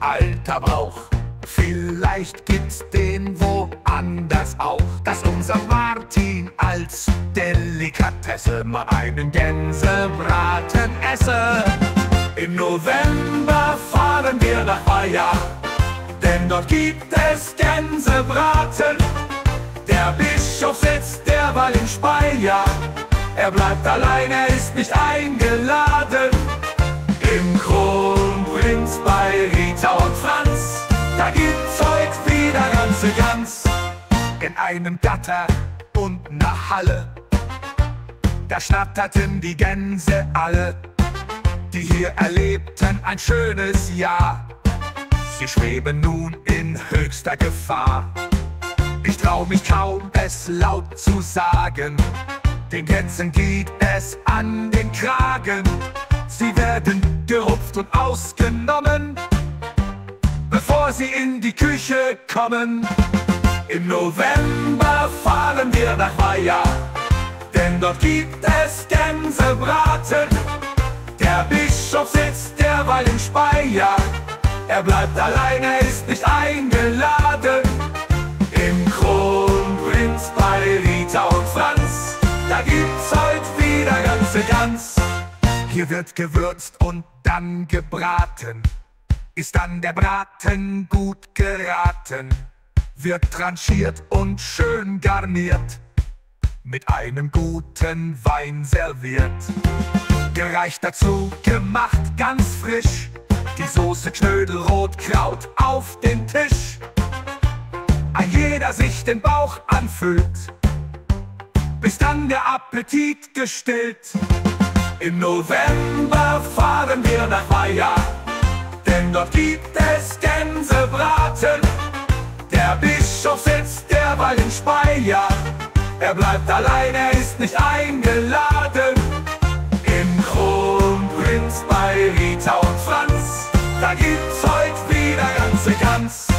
Bratterbrauch. Vielleicht gibt's den woanders auch, dass unser Martin als Delikatesse mal einen Gänsebraten esse. Im November fahren wir nach Bayer, denn dort gibt es Gänsebraten. Der Bischof sitzt derweil in Speyer, er bleibt allein, er ist nicht eingeladen. Gibt's heute wieder ganze Gans. In einem Gatter und nach Halle, da schnatterten die Gänse alle, die hier erlebten ein schönes Jahr. Sie schweben nun in höchster Gefahr. Ich trau mich kaum, es laut zu sagen. Den Gänsen geht es an den Kragen. Sie werden gerupft und ausgenommen, sie in die Küche kommen. Im November fahren wir nach Weiher, denn dort gibt es Gänsebraten. Der Bischof sitzt derweil in Speyer, er bleibt allein, er ist nicht eingeladen. Im Kronprinz bei Rita und Franz, da gibt's heute wieder ganze Gans. Hier wird gewürzt und dann gebraten. Ist dann der Braten gut geraten, wird tranchiert und schön garniert, mit einem guten Wein serviert. Gereicht dazu, gemacht ganz frisch, die Soße Knödelrotkraut auf den Tisch. Ein jeder sich den Bauch anfüllt, bis dann der Appetit gestillt. Im November fahren wir nach Weiher, denn dort gibt es Gänsebraten. Der Bischof sitzt derweil in Speyer, er bleibt allein, er ist nicht eingeladen. Im Kronprinz bei Rita und Franz, da gibt's heute wieder ganze Gans.